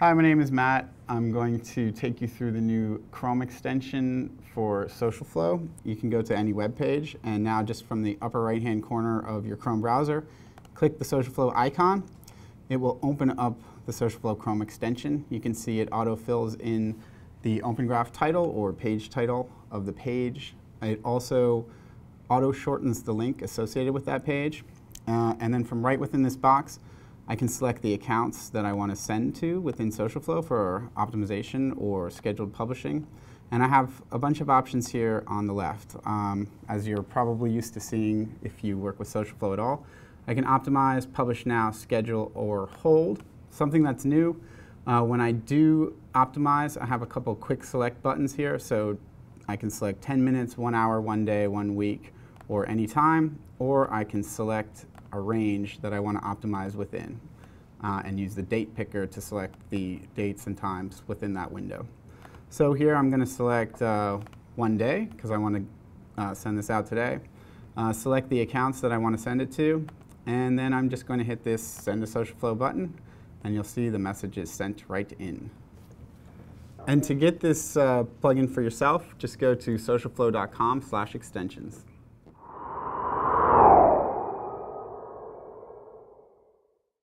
Hi, my name is Matt. I'm going to take you through the new Chrome extension for SocialFlow. You can go to any web page, and now just from the upper right-hand corner of your Chrome browser, click the SocialFlow icon. It will open up the SocialFlow Chrome extension. You can see it auto-fills in the Open Graph title or page title of the page. It also auto-shortens the link associated with that page. Uh, and then from right within this box, I can select the accounts that I want to send to within SocialFlow for optimization or scheduled publishing. And I have a bunch of options here on the left. Um, as you're probably used to seeing if you work with SocialFlow at all, I can optimize, publish now, schedule, or hold. Something that's new, uh, when I do optimize, I have a couple quick select buttons here. So I can select 10 minutes, one hour, one day, one week, or any time, or I can select a range that I want to optimize within uh, and use the date picker to select the dates and times within that window. So here I'm going to select uh, one day because I want to uh, send this out today. Uh, select the accounts that I want to send it to and then I'm just going to hit this send a SocialFlow button and you'll see the message is sent right in. And to get this uh, plugin for yourself, just go to socialflow.com slash extensions.